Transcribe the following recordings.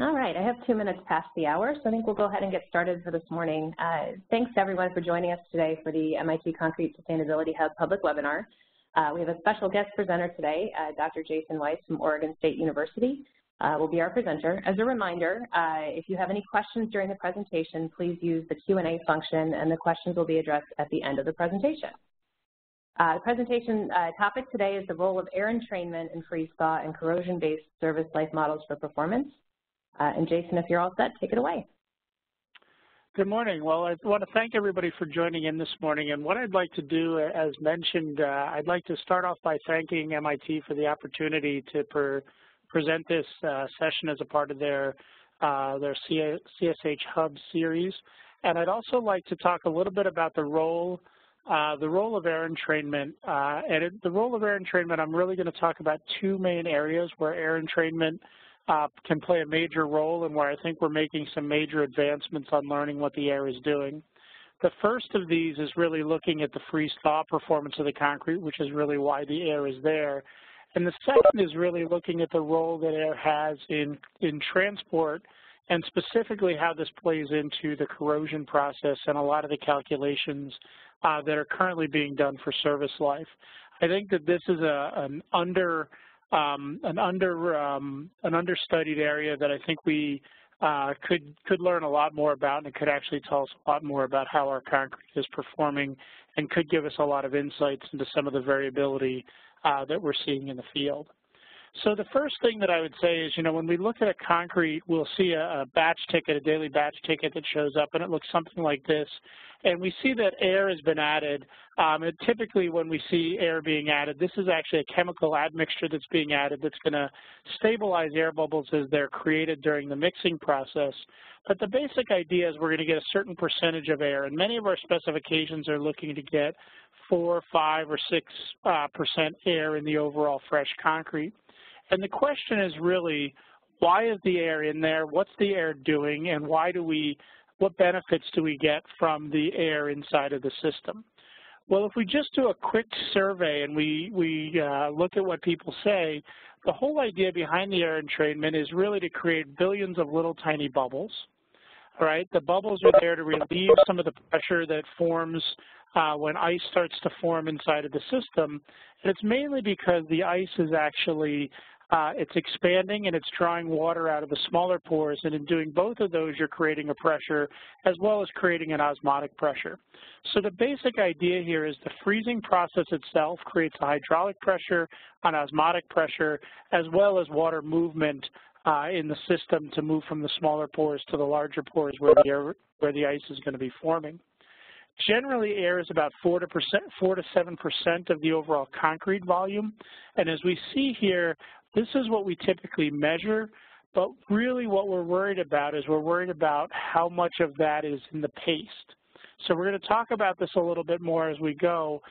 All right, I have two minutes past the hour, so I think we'll go ahead and get started for this morning. Uh, thanks to everyone for joining us today for the MIT Concrete Sustainability Hub public webinar. Uh, we have a special guest presenter today, uh, Dr. Jason Weiss from Oregon State University uh, will be our presenter. As a reminder, uh, if you have any questions during the presentation, please use the Q&A function and the questions will be addressed at the end of the presentation. Uh, the presentation uh, topic today is the role of air entrainment in freeze-thaw and corrosion-based service life models for performance. Uh, and Jason, if you're all set, take it away. Good morning. Well, I want to thank everybody for joining in this morning. And what I'd like to do, as mentioned, uh, I'd like to start off by thanking MIT for the opportunity to present this uh, session as a part of their, uh, their CSH Hub series. And I'd also like to talk a little bit about the role uh, the role of air entrainment, uh, and it, the role of air entrainment, I'm really going to talk about two main areas where air entrainment uh, can play a major role and where I think we're making some major advancements on learning what the air is doing. The first of these is really looking at the freeze-thaw performance of the concrete, which is really why the air is there. And the second is really looking at the role that air has in, in transport and specifically how this plays into the corrosion process and a lot of the calculations uh, that are currently being done for service life. I think that this is a, an under um, an under um, an understudied area that I think we uh, could could learn a lot more about, and it could actually tell us a lot more about how our concrete is performing, and could give us a lot of insights into some of the variability uh, that we're seeing in the field. So the first thing that I would say is, you know, when we look at a concrete, we'll see a, a, batch ticket, a daily batch ticket that shows up, and it looks something like this. And we see that air has been added. Um, and typically when we see air being added, this is actually a chemical admixture that's being added that's going to stabilize air bubbles as they're created during the mixing process. But the basic idea is we're going to get a certain percentage of air, and many of our specifications are looking to get 4, 5, or 6 uh, percent air in the overall fresh concrete. And the question is really, why is the air in there? What's the air doing? And why do we, what benefits do we get from the air inside of the system? Well, if we just do a quick survey and we, we uh, look at what people say, the whole idea behind the air entrainment is really to create billions of little tiny bubbles. Right? The bubbles are there to relieve some of the pressure that forms uh, when ice starts to form inside of the system. And it's mainly because the ice is actually uh, it's expanding and it's drawing water out of the smaller pores, and in doing both of those, you're creating a pressure as well as creating an osmotic pressure. So the basic idea here is the freezing process itself creates a hydraulic pressure, an osmotic pressure, as well as water movement uh, in the system to move from the smaller pores to the larger pores where the, air, where the ice is going to be forming. Generally, air is about 4 to, percent, 4 to 7% of the overall concrete volume. And as we see here, this is what we typically measure, but really what we're worried about is we're worried about how much of that is in the paste. So we're going to talk about this a little bit more as we go.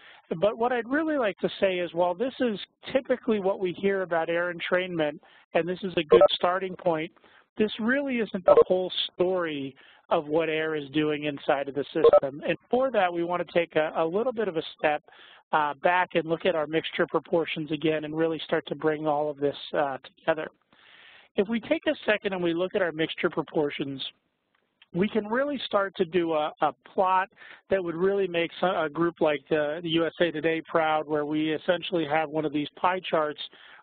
But what I'd really like to say is while this is typically what we hear about air entrainment, and this is a good starting point, this really isn't the whole story of what air is doing inside of the system. And for that, we want to take a, a little bit of a step uh, back and look at our mixture proportions again and really start to bring all of this uh, together. If we take a second and we look at our mixture proportions, we can really start to do a, a plot that would really make a group like the, the USA Today proud, where we essentially have one of these pie charts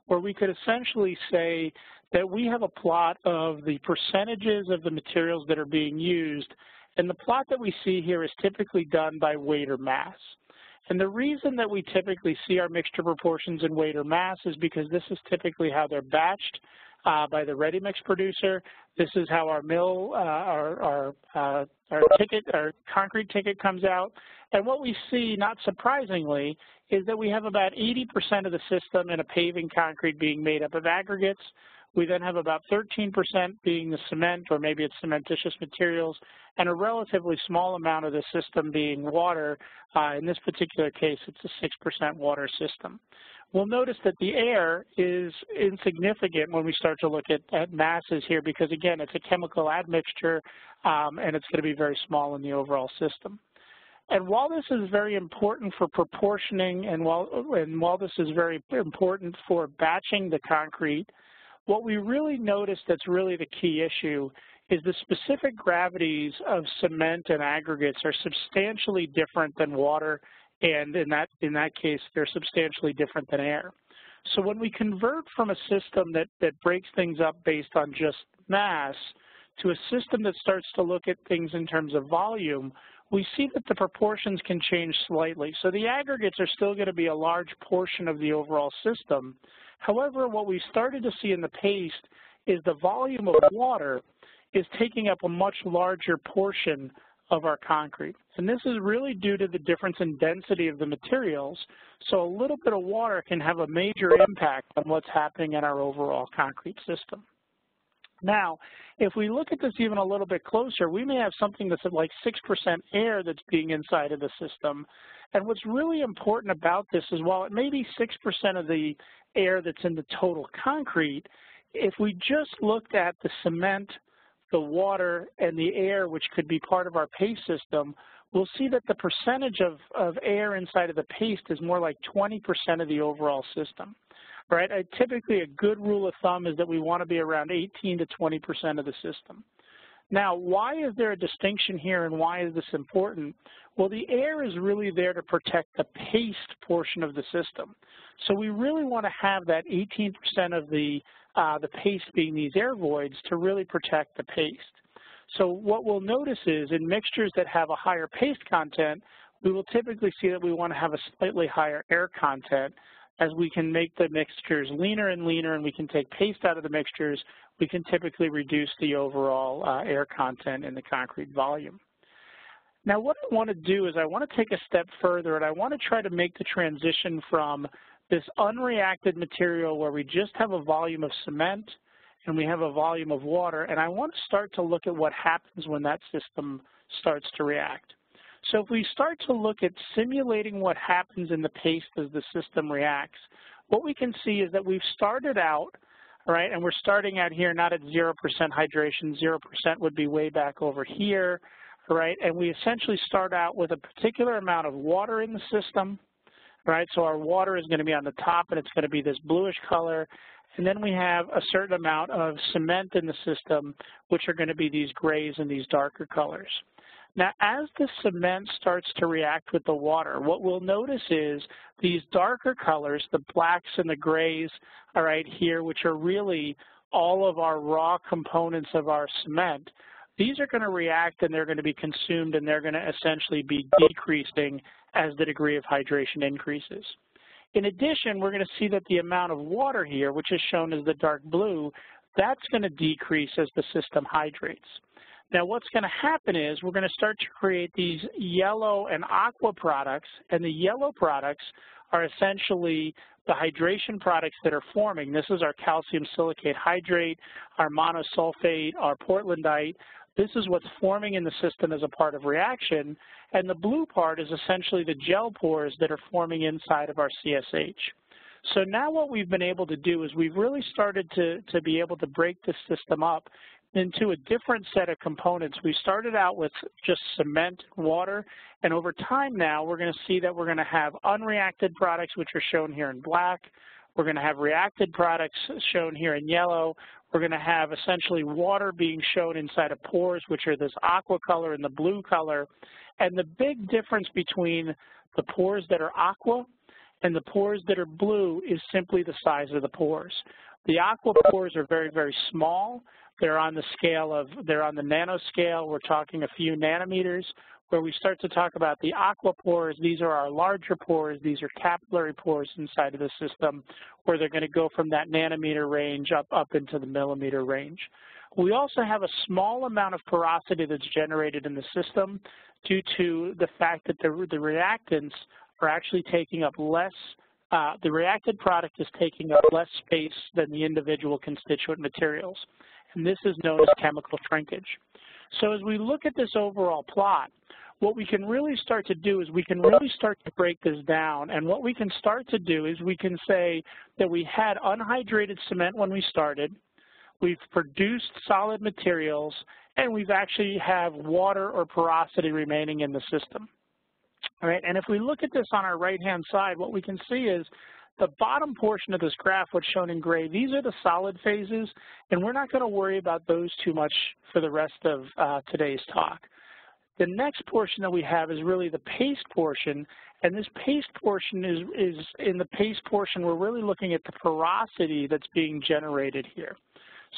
where we could essentially say that we have a plot of the percentages of the materials that are being used, and the plot that we see here is typically done by weight or mass. And the reason that we typically see our mixture proportions in weight or mass is because this is typically how they're batched uh, by the ready mix producer. This is how our mill, uh, our, our, uh, our ticket, our concrete ticket comes out. And what we see, not surprisingly, is that we have about 80% of the system in a paving concrete being made up of aggregates, we then have about 13% being the cement, or maybe it's cementitious materials, and a relatively small amount of the system being water. Uh, in this particular case, it's a 6% water system. We'll notice that the air is insignificant when we start to look at, at masses here because, again, it's a chemical admixture, um, and it's going to be very small in the overall system. And while this is very important for proportioning and while, and while this is very important for batching the concrete, what we really notice that's really the key issue is the specific gravities of cement and aggregates are substantially different than water, and in that, in that case, they're substantially different than air. So when we convert from a system that, that breaks things up based on just mass to a system that starts to look at things in terms of volume, we see that the proportions can change slightly. So the aggregates are still going to be a large portion of the overall system. However, what we started to see in the paste is the volume of water is taking up a much larger portion of our concrete. And this is really due to the difference in density of the materials. So a little bit of water can have a major impact on what's happening in our overall concrete system. Now, if we look at this even a little bit closer, we may have something that's like 6% air that's being inside of the system. And what's really important about this is while it may be 6% of the air that's in the total concrete, if we just looked at the cement the water and the air, which could be part of our paste system, we'll see that the percentage of, of air inside of the paste is more like 20% of the overall system. Right? Uh, typically, a good rule of thumb is that we want to be around 18 to 20% of the system. Now, why is there a distinction here and why is this important? Well, the air is really there to protect the paste portion of the system. So we really want to have that 18% of the uh, the paste being these air voids to really protect the paste. So what we'll notice is in mixtures that have a higher paste content, we will typically see that we want to have a slightly higher air content as we can make the mixtures leaner and leaner and we can take paste out of the mixtures, we can typically reduce the overall uh, air content in the concrete volume. Now what I want to do is I want to take a step further and I want to try to make the transition from this unreacted material where we just have a volume of cement and we have a volume of water, and I want to start to look at what happens when that system starts to react. So if we start to look at simulating what happens in the paste as the system reacts, what we can see is that we've started out, right, and we're starting out here not at 0% hydration, 0% would be way back over here, right, and we essentially start out with a particular amount of water in the system, right? So our water is going to be on the top and it's going to be this bluish color. And then we have a certain amount of cement in the system, which are going to be these grays and these darker colors. Now, as the cement starts to react with the water, what we'll notice is these darker colors, the blacks and the grays, right, here, which are really all of our raw components of our cement, these are going to react and they're going to be consumed and they're going to essentially be decreasing as the degree of hydration increases. In addition, we're going to see that the amount of water here, which is shown as the dark blue, that's going to decrease as the system hydrates. Now what's going to happen is we're going to start to create these yellow and aqua products, and the yellow products are essentially the hydration products that are forming. This is our calcium silicate hydrate, our monosulfate, our portlandite. This is what's forming in the system as a part of reaction, and the blue part is essentially the gel pores that are forming inside of our CSH. So now what we've been able to do is we've really started to, to be able to break this system up into a different set of components. We started out with just cement, water, and over time now we're going to see that we're going to have unreacted products, which are shown here in black. We're going to have reacted products shown here in yellow. We're going to have essentially water being shown inside of pores, which are this aqua color and the blue color. And the big difference between the pores that are aqua and the pores that are blue is simply the size of the pores. The aqua pores are very, very small. They're on the scale of, they're on the nanoscale. We're talking a few nanometers. Where we start to talk about the aqua pores, these are our larger pores. These are capillary pores inside of the system where they're going to go from that nanometer range up, up into the millimeter range. We also have a small amount of porosity that's generated in the system due to the fact that the, the reactants are actually taking up less, uh, the reacted product is taking up less space than the individual constituent materials. And this is known as chemical shrinkage. So as we look at this overall plot, what we can really start to do is we can really start to break this down. And what we can start to do is we can say that we had unhydrated cement when we started, we've produced solid materials, and we've actually have water or porosity remaining in the system. All right, and if we look at this on our right-hand side, what we can see is The bottom portion of this graph, what's shown in gray, these are the solid phases, and we're not going to worry about those too much for the rest of uh, today's talk. The next portion that we have is really the paste portion, and this paste portion is, is in the paste portion, we're really looking at the porosity that's being generated here.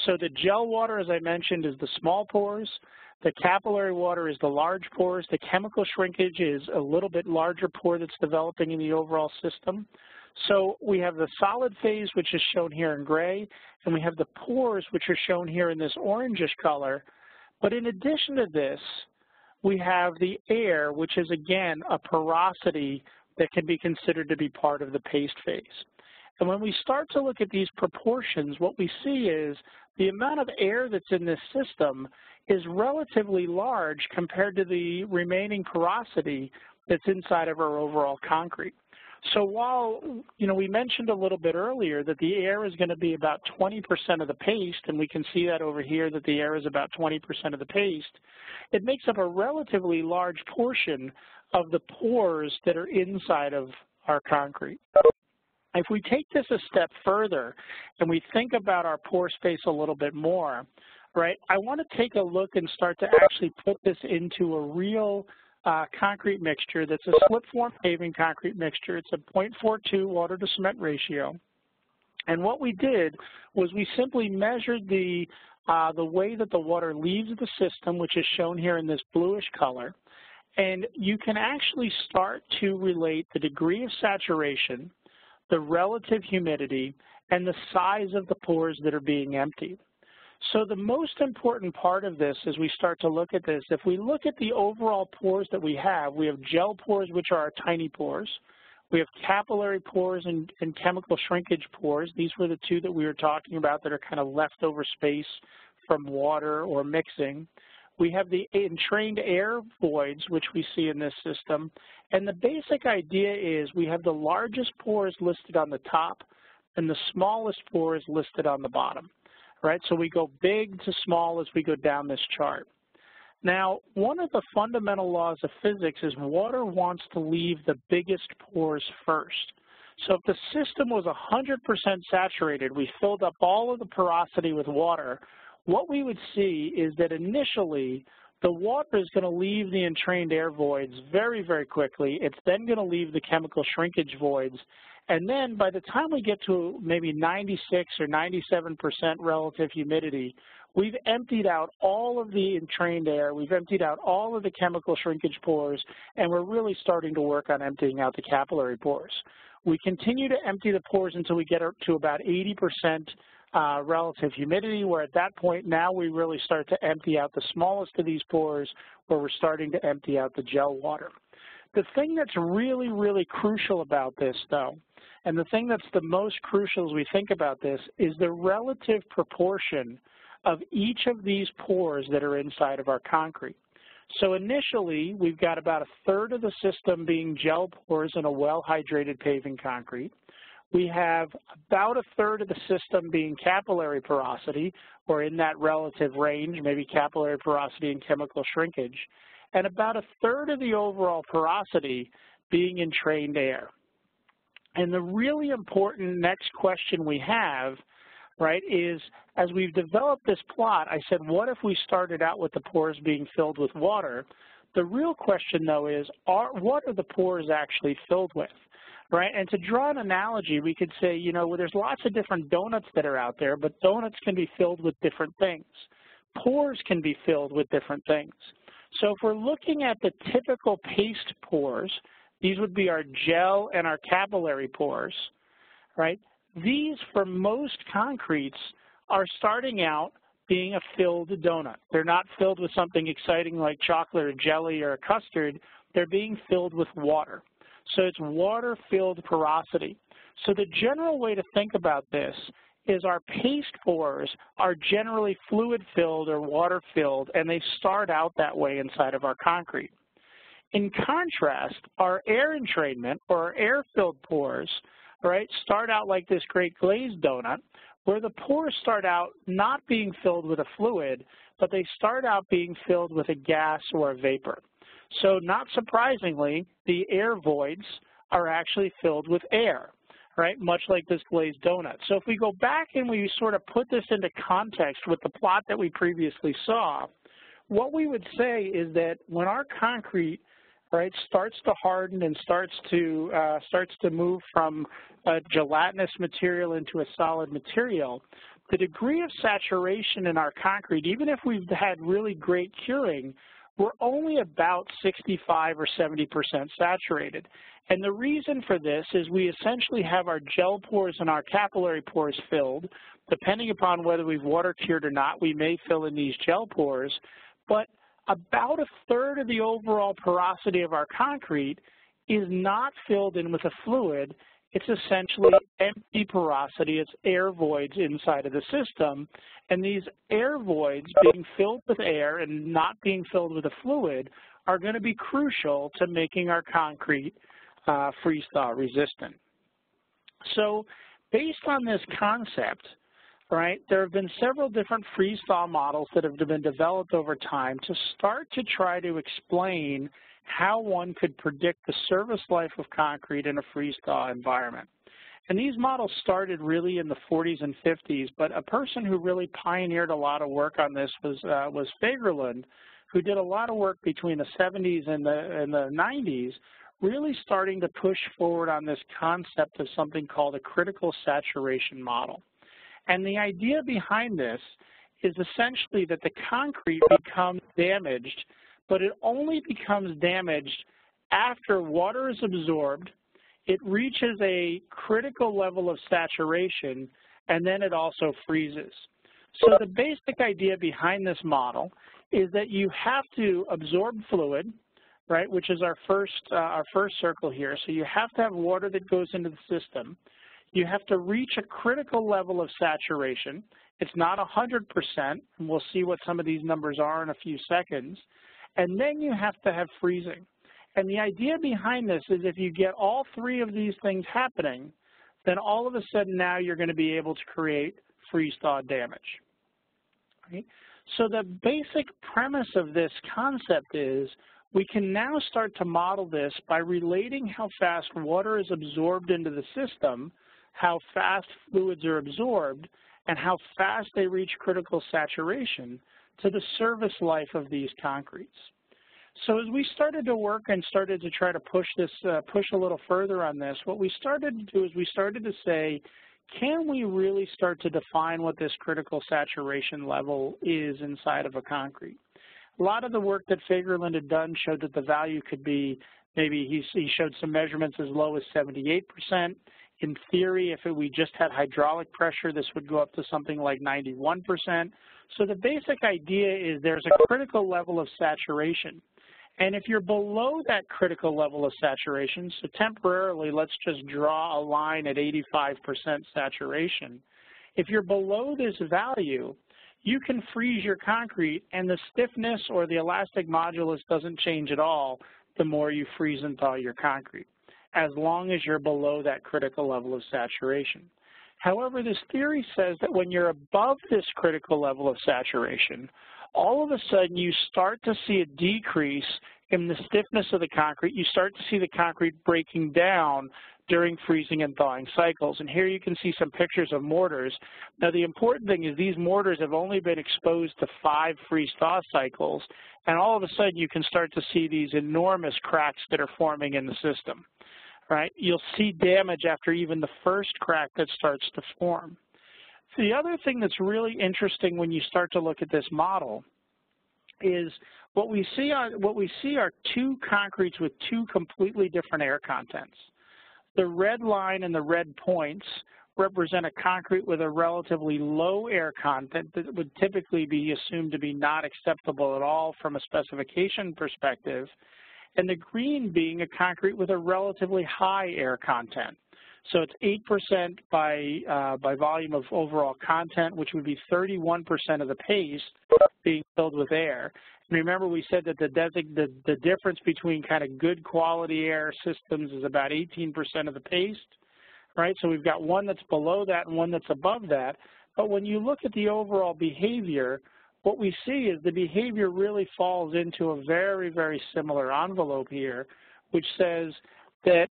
So the gel water, as I mentioned, is the small pores. The capillary water is the large pores. The chemical shrinkage is a little bit larger pore that's developing in the overall system. So we have the solid phase, which is shown here in gray, and we have the pores, which are shown here in this orangish color. But in addition to this, we have the air, which is, again, a porosity that can be considered to be part of the paste phase. And when we start to look at these proportions, what we see is the amount of air that's in this system is relatively large compared to the remaining porosity that's inside of our overall concrete. So while, you know, we mentioned a little bit earlier that the air is going to be about 20% of the paste, and we can see that over here that the air is about 20% of the paste, it makes up a relatively large portion of the pores that are inside of our concrete. If we take this a step further and we think about our pore space a little bit more, right, I want to take a look and start to actually put this into a real uh, concrete mixture that's a slip form paving concrete mixture. It's a 0.42 water to cement ratio. And what we did was we simply measured the, uh, the way that the water leaves the system, which is shown here in this bluish color. And you can actually start to relate the degree of saturation, the relative humidity, and the size of the pores that are being emptied. So the most important part of this as we start to look at this, if we look at the overall pores that we have, we have gel pores, which are our tiny pores. We have capillary pores and, and chemical shrinkage pores. These were the two that we were talking about that are kind of leftover space from water or mixing. We have the entrained air voids, which we see in this system. And the basic idea is we have the largest pores listed on the top and the smallest pores listed on the bottom right? So we go big to small as we go down this chart. Now, one of the fundamental laws of physics is water wants to leave the biggest pores first. So if the system was 100% saturated, we filled up all of the porosity with water, what we would see is that initially the water is going to leave the entrained air voids very, very quickly. It's then going to leave the chemical shrinkage voids, and then by the time we get to maybe 96 or 97% relative humidity, we've emptied out all of the entrained air, we've emptied out all of the chemical shrinkage pores, and we're really starting to work on emptying out the capillary pores. We continue to empty the pores until we get to about 80% uh, Uh, relative humidity, where at that point now we really start to empty out the smallest of these pores, where we're starting to empty out the gel water. The thing that's really, really crucial about this, though, and the thing that's the most crucial as we think about this is the relative proportion of each of these pores that are inside of our concrete. So initially, we've got about a third of the system being gel pores in a well-hydrated paving concrete. We have about a third of the system being capillary porosity, or in that relative range, maybe capillary porosity and chemical shrinkage, and about a third of the overall porosity being entrained air. And the really important next question we have, right, is as we've developed this plot, I said, what if we started out with the pores being filled with water? The real question, though, is are, what are the pores actually filled with? Right, and to draw an analogy, we could say, you know, well, there's lots of different donuts that are out there, but donuts can be filled with different things. Pores can be filled with different things. So if we're looking at the typical paste pores, these would be our gel and our capillary pores, right? These, for most concretes, are starting out being a filled donut. They're not filled with something exciting like chocolate or jelly or a custard. They're being filled with water. So it's water-filled porosity. So the general way to think about this is our paste pores are generally fluid-filled or water-filled, and they start out that way inside of our concrete. In contrast, our air entrainment or air-filled pores, right, start out like this great glazed donut, where the pores start out not being filled with a fluid, but they start out being filled with a gas or a vapor. So not surprisingly, the air voids are actually filled with air, right, much like this glazed donut. So if we go back and we sort of put this into context with the plot that we previously saw, what we would say is that when our concrete right, starts to harden and starts to uh, starts to move from a gelatinous material into a solid material, the degree of saturation in our concrete, even if we've had really great curing, we're only about 65 or 70% saturated. And the reason for this is we essentially have our gel pores and our capillary pores filled. Depending upon whether we've water cured or not, we may fill in these gel pores. But about a third of the overall porosity of our concrete is not filled in with a fluid. It's essentially empty porosity. It's air voids inside of the system. And these air voids being filled with air and not being filled with a fluid are going to be crucial to making our concrete uh, freeze-thaw resistant. So based on this concept, right, there have been several different freeze-thaw models that have been developed over time to start to try to explain how one could predict the service life of concrete in a freeze-thaw environment. And these models started really in the 40s and 50s, but a person who really pioneered a lot of work on this was uh, was Fagerlund, who did a lot of work between the 70s and the, and the 90s, really starting to push forward on this concept of something called a critical saturation model. And the idea behind this is essentially that the concrete becomes damaged, but it only becomes damaged after water is absorbed, it reaches a critical level of saturation, and then it also freezes. So the basic idea behind this model is that you have to absorb fluid, right, which is our first, uh, our first circle here. So you have to have water that goes into the system. You have to reach a critical level of saturation. It's not 100%, and we'll see what some of these numbers are in a few seconds. And then you have to have freezing. And the idea behind this is if you get all three of these things happening, then all of a sudden now you're going to be able to create freeze-thaw damage. Right? So the basic premise of this concept is we can now start to model this by relating how fast water is absorbed into the system how fast fluids are absorbed, and how fast they reach critical saturation to the service life of these concretes. So as we started to work and started to try to push this, uh, push a little further on this, what we started to do is we started to say, can we really start to define what this critical saturation level is inside of a concrete? A lot of the work that Fagerlund had done showed that the value could be maybe he, he showed some measurements as low as 78 percent. In theory, if we just had hydraulic pressure, this would go up to something like 91%. So the basic idea is there's a critical level of saturation. And if you're below that critical level of saturation, so temporarily let's just draw a line at 85% saturation. If you're below this value, you can freeze your concrete and the stiffness or the elastic modulus doesn't change at all the more you freeze and thaw your concrete as long as you're below that critical level of saturation. However, this theory says that when you're above this critical level of saturation, all of a sudden you start to see a decrease in the stiffness of the concrete. You start to see the concrete breaking down during freezing and thawing cycles. And here you can see some pictures of mortars. Now the important thing is these mortars have only been exposed to five freeze-thaw cycles, and all of a sudden you can start to see these enormous cracks that are forming in the system right? You'll see damage after even the first crack that starts to form. The other thing that's really interesting when you start to look at this model is what we see on what we see are two concretes with two completely different air contents. The red line and the red points represent a concrete with a relatively low air content that would typically be assumed to be not acceptable at all from a specification perspective and the green being a concrete with a relatively high air content. So it's 8% by, uh, by volume of overall content, which would be 31% of the paste being filled with air. And remember we said that the, the, the difference between kind of good quality air systems is about 18% of the paste, right? So we've got one that's below that and one that's above that. But when you look at the overall behavior, what we see is the behavior really falls into a very, very similar envelope here, which says that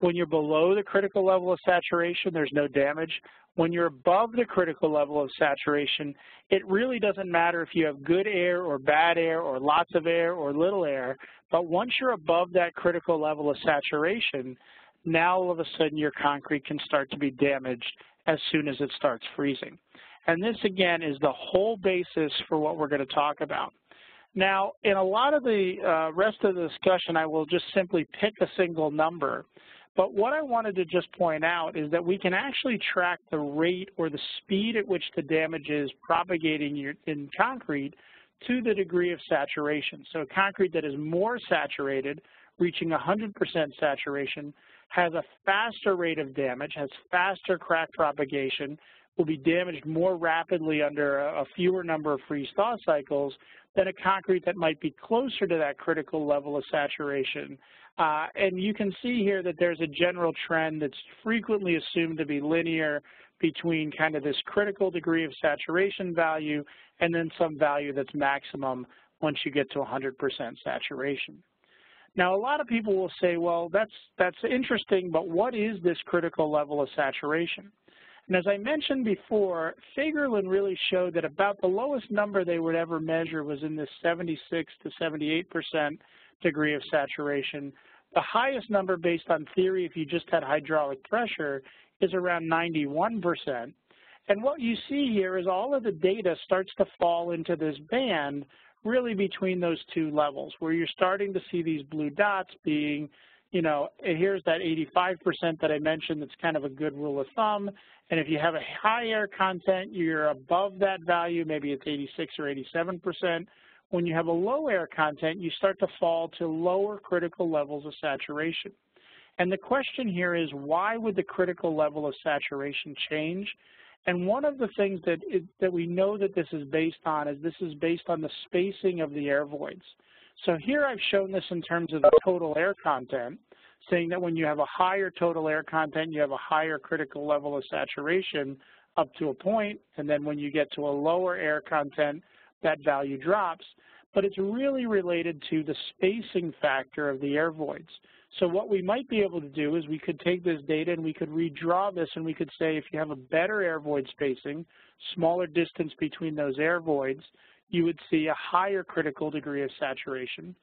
When you're below the critical level of saturation, there's no damage. When you're above the critical level of saturation, it really doesn't matter if you have good air or bad air or lots of air or little air, but once you're above that critical level of saturation, now all of a sudden your concrete can start to be damaged as soon as it starts freezing. And this, again, is the whole basis for what we're going to talk about. Now, in a lot of the uh, rest of the discussion, I will just simply pick a single number. But what I wanted to just point out is that we can actually track the rate or the speed at which the damage is propagating in concrete to the degree of saturation. So concrete that is more saturated, reaching 100% saturation, has a faster rate of damage, has faster crack propagation, will be damaged more rapidly under a, a fewer number of freeze-thaw cycles than a concrete that might be closer to that critical level of saturation. Uh, and you can see here that there's a general trend that's frequently assumed to be linear between kind of this critical degree of saturation value and then some value that's maximum once you get to 100% saturation. Now, a lot of people will say, well, that's, that's interesting, but what is this critical level of saturation? And as I mentioned before, Fagerlund really showed that about the lowest number they would ever measure was in this 76 to 78% degree of saturation. The highest number based on theory, if you just had hydraulic pressure, is around 91%. And what you see here is all of the data starts to fall into this band really between those two levels, where you're starting to see these blue dots being, you know, here's that 85% that I mentioned that's kind of a good rule of thumb. And if you have a high air content, you're above that value, maybe it's 86 or 87%. When you have a low air content, you start to fall to lower critical levels of saturation. And the question here is, why would the critical level of saturation change? And one of the things that, it, that we know that this is based on is this is based on the spacing of the air voids. So here I've shown this in terms of the total air content, saying that when you have a higher total air content, you have a higher critical level of saturation up to a point, and then when you get to a lower air content, that value drops. But it's really related to the spacing factor of the air voids. So what we might be able to do is we could take this data and we could redraw this and we could say if you have a better air void spacing, smaller distance between those air voids, you would see a higher critical degree of saturation.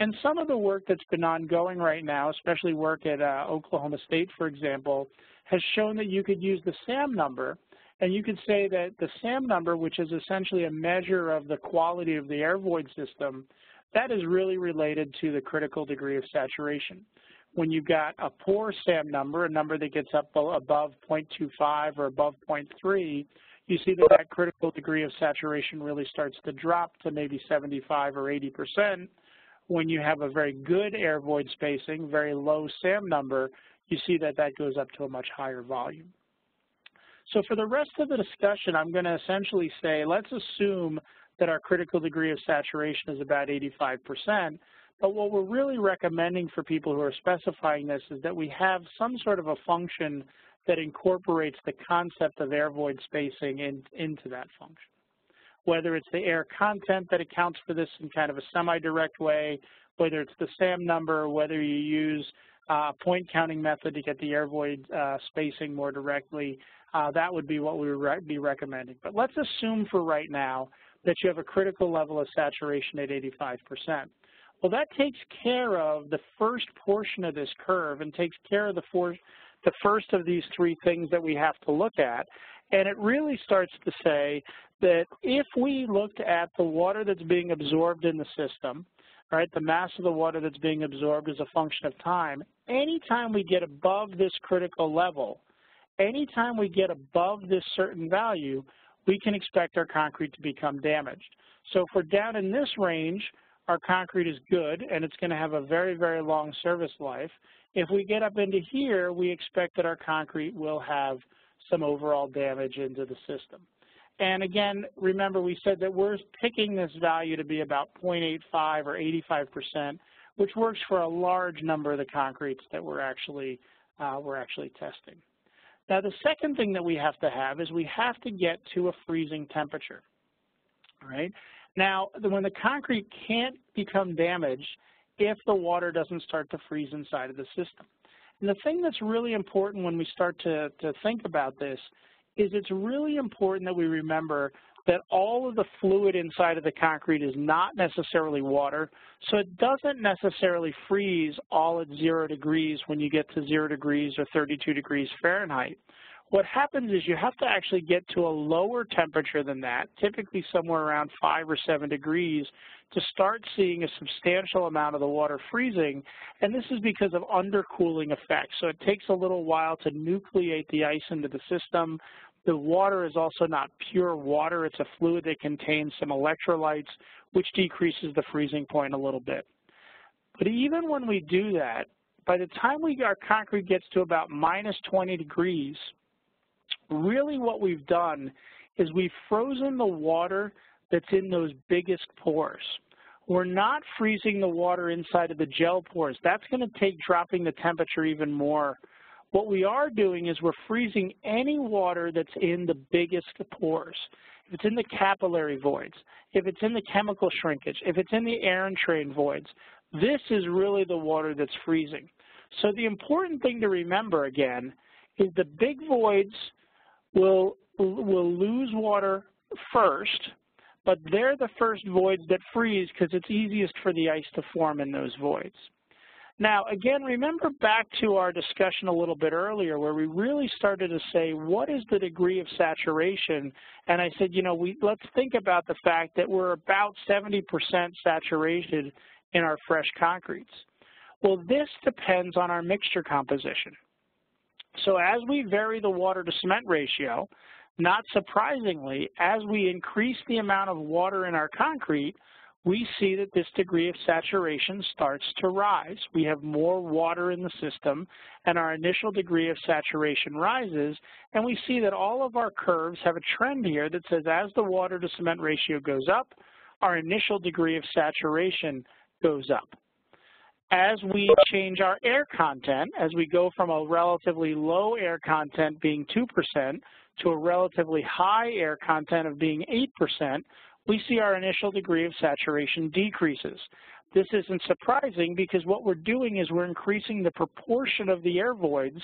And some of the work that's been ongoing right now, especially work at uh, Oklahoma State, for example, has shown that you could use the SAM number, and you could say that the SAM number, which is essentially a measure of the quality of the air void system, that is really related to the critical degree of saturation. When you've got a poor SAM number, a number that gets up above 0.25 or above 0.3, you see that that critical degree of saturation really starts to drop to maybe 75 or 80 percent. When you have a very good air void spacing, very low SAM number, you see that that goes up to a much higher volume. So for the rest of the discussion, I'm going to essentially say, let's assume that our critical degree of saturation is about 85%. But what we're really recommending for people who are specifying this is that we have some sort of a function that incorporates the concept of air void spacing in, into that function. Whether it's the air content that accounts for this in kind of a semi-direct way, whether it's the SAM number, whether you use uh, a point counting method to get the air void uh, spacing more directly, uh, that would be what we would re be recommending. But let's assume for right now that you have a critical level of saturation at 85%. Well, that takes care of the first portion of this curve and takes care of the, for, the first of these three things that we have to look at. And it really starts to say that if we looked at the water that's being absorbed in the system, right, the mass of the water that's being absorbed is a function of time, anytime we get above this critical level, anytime we get above this certain value, we can expect our concrete to become damaged. So if we're down in this range, our concrete is good and it's going to have a very, very long service life. If we get up into here, we expect that our concrete will have some overall damage into the system. And again, remember we said that we're picking this value to be about 0.85 or 85%, which works for a large number of the concretes that we're actually, uh, we're actually testing. Now the second thing that we have to have is we have to get to a freezing temperature, right? Now, when the concrete can't become damaged if the water doesn't start to freeze inside of the system. And the thing that's really important when we start to, to think about this is it's really important that we remember that all of the fluid inside of the concrete is not necessarily water, so it doesn't necessarily freeze all at zero degrees when you get to zero degrees or 32 degrees Fahrenheit. What happens is you have to actually get to a lower temperature than that, typically somewhere around five or seven degrees, to start seeing a substantial amount of the water freezing, and this is because of undercooling effects. So it takes a little while to nucleate the ice into the system. The water is also not pure water. It's a fluid that contains some electrolytes, which decreases the freezing point a little bit. But even when we do that, by the time we, our concrete gets to about minus 20 degrees, really what we've done is we've frozen the water that's in those biggest pores. We're not freezing the water inside of the gel pores. That's going to take dropping the temperature even more what we are doing is we're freezing any water that's in the biggest pores. If it's in the capillary voids, if it's in the chemical shrinkage, if it's in the air entrain voids, this is really the water that's freezing. So the important thing to remember again is the big voids will, will lose water first, but they're the first voids that freeze because it's easiest for the ice to form in those voids. Now, again, remember back to our discussion a little bit earlier where we really started to say, what is the degree of saturation? And I said, you know, we, let's think about the fact that we're about 70% saturated in our fresh concretes. Well, this depends on our mixture composition. So as we vary the water to cement ratio, not surprisingly, as we increase the amount of water in our concrete, we see that this degree of saturation starts to rise. We have more water in the system, and our initial degree of saturation rises, and we see that all of our curves have a trend here that says as the water to cement ratio goes up, our initial degree of saturation goes up. As we change our air content, as we go from a relatively low air content being 2% to a relatively high air content of being 8%, we see our initial degree of saturation decreases. This isn't surprising because what we're doing is we're increasing the proportion of the air voids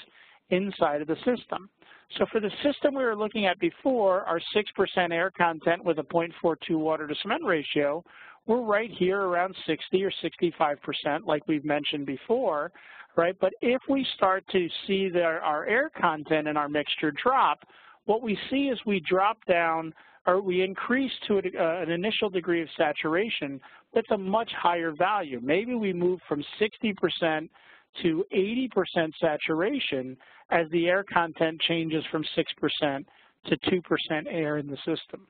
inside of the system. So for the system we were looking at before, our 6% air content with a 0.42 water to cement ratio, we're right here around 60 or 65% like we've mentioned before, right? But if we start to see that our air content in our mixture drop, what we see is we drop down or we increase to uh, an initial degree of saturation that's a much higher value. Maybe we move from 60% to 80% saturation as the air content changes from 6% to 2% air in the system.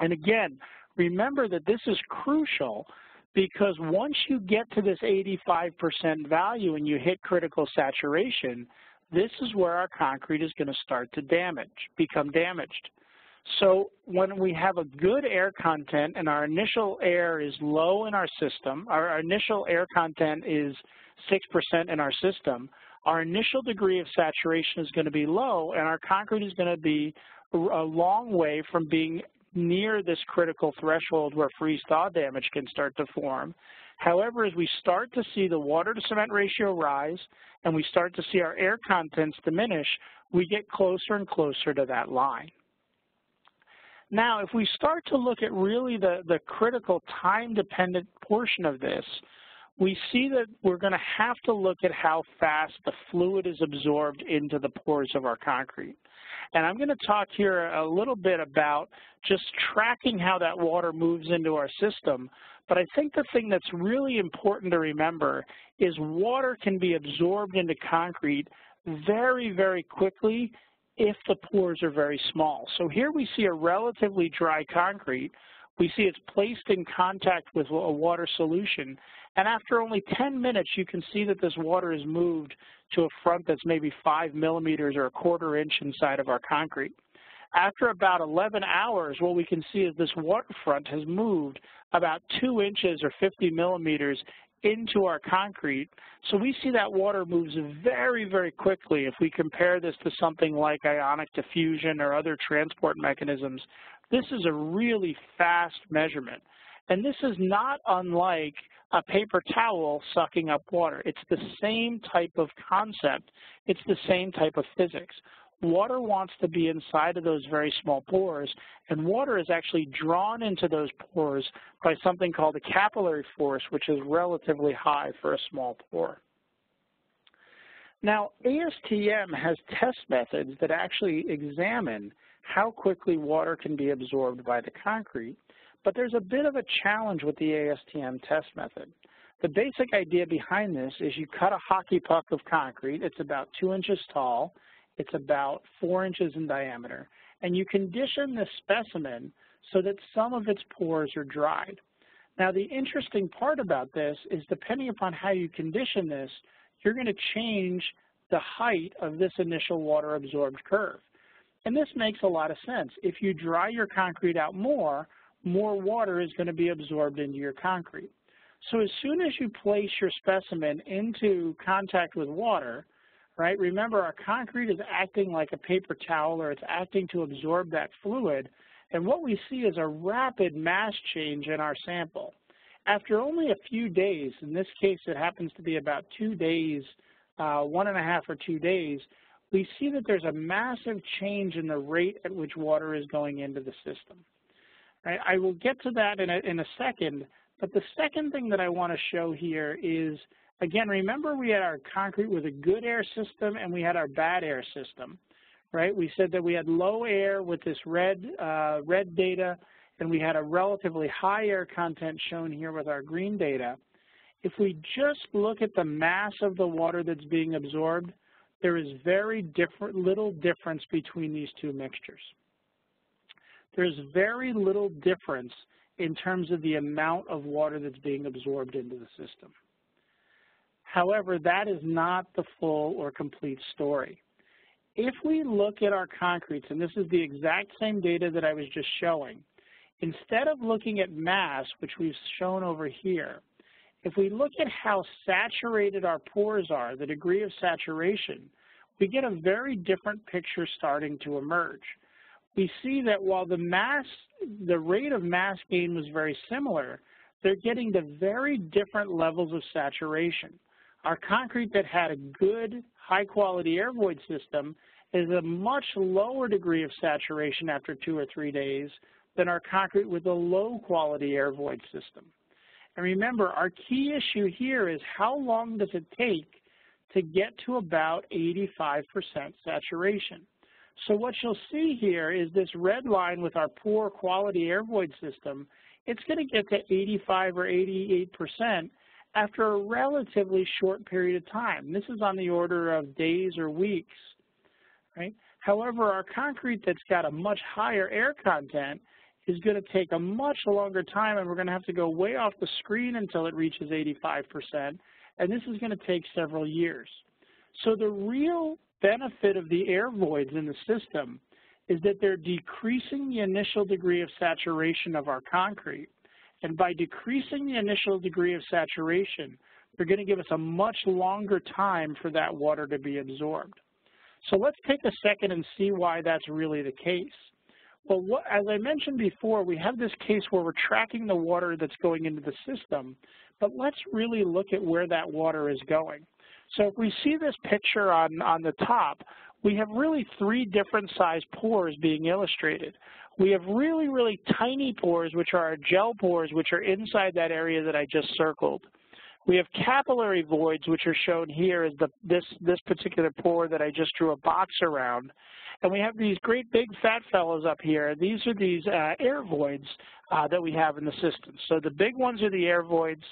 And again, remember that this is crucial because once you get to this 85% value and you hit critical saturation, this is where our concrete is going to start to damage, become damaged. So when we have a good air content and our initial air is low in our system, our initial air content is 6% in our system, our initial degree of saturation is going to be low and our concrete is going to be a long way from being near this critical threshold where freeze-thaw damage can start to form. However, as we start to see the water to cement ratio rise and we start to see our air contents diminish, we get closer and closer to that line. Now, if we start to look at really the, the critical time-dependent portion of this, we see that we're going to have to look at how fast the fluid is absorbed into the pores of our concrete. And I'm going to talk here a little bit about just tracking how that water moves into our system. But I think the thing that's really important to remember is water can be absorbed into concrete very, very quickly if the pores are very small. So here we see a relatively dry concrete. We see it's placed in contact with a water solution. And after only 10 minutes, you can see that this water is moved to a front that's maybe 5 millimeters or a quarter inch inside of our concrete. After about 11 hours, what we can see is this waterfront has moved about 2 inches or 50 millimeters into our concrete. So we see that water moves very, very quickly if we compare this to something like ionic diffusion or other transport mechanisms. This is a really fast measurement. And this is not unlike a paper towel sucking up water. It's the same type of concept. It's the same type of physics. Water wants to be inside of those very small pores, and water is actually drawn into those pores by something called a capillary force, which is relatively high for a small pore. Now, ASTM has test methods that actually examine how quickly water can be absorbed by the concrete, but there's a bit of a challenge with the ASTM test method. The basic idea behind this is you cut a hockey puck of concrete. It's about two inches tall. It's about four inches in diameter. And you condition this specimen so that some of its pores are dried. Now, the interesting part about this is depending upon how you condition this, you're going to change the height of this initial water absorbed curve. And this makes a lot of sense. If you dry your concrete out more, more water is going to be absorbed into your concrete. So as soon as you place your specimen into contact with water, right, remember our concrete is acting like a paper towel or it's acting to absorb that fluid, and what we see is a rapid mass change in our sample. After only a few days, in this case it happens to be about two days, uh, one and a half or two days, we see that there's a massive change in the rate at which water is going into the system. Right? I will get to that in a, in a second, but the second thing that I want to show here is, again, remember we had our concrete with a good air system and we had our bad air system, right? We said that we had low air with this red, uh, red data, and we had a relatively high air content shown here with our green data. If we just look at the mass of the water that's being absorbed, there is very different, little difference between these two mixtures there's very little difference in terms of the amount of water that's being absorbed into the system. However, that is not the full or complete story. If we look at our concretes, and this is the exact same data that I was just showing, instead of looking at mass, which we've shown over here, if we look at how saturated our pores are, the degree of saturation, we get a very different picture starting to emerge we see that while the mass, the rate of mass gain was very similar, they're getting to very different levels of saturation. Our concrete that had a good, high-quality air void system is a much lower degree of saturation after two or three days than our concrete with a low-quality air void system. And remember, our key issue here is how long does it take to get to about 85% saturation? So what you'll see here is this red line with our poor quality air void system, it's going to get to 85 or 88% after a relatively short period of time. This is on the order of days or weeks, right? However, our concrete that's got a much higher air content is going to take a much longer time, and we're going to have to go way off the screen until it reaches 85%, and this is going to take several years. So the real benefit of the air voids in the system is that they're decreasing the initial degree of saturation of our concrete. And by decreasing the initial degree of saturation, they're going to give us a much longer time for that water to be absorbed. So let's take a second and see why that's really the case. Well, what, as I mentioned before, we have this case where we're tracking the water that's going into the system, but let's really look at where that water is going. So if we see this picture on, on the top, we have really three different size pores being illustrated. We have really, really tiny pores, which are our gel pores, which are inside that area that I just circled. We have capillary voids, which are shown here as the, this, this particular pore that I just drew a box around. And we have these great big fat fellows up here. These are these uh, air voids uh, that we have in the system. So the big ones are the air voids.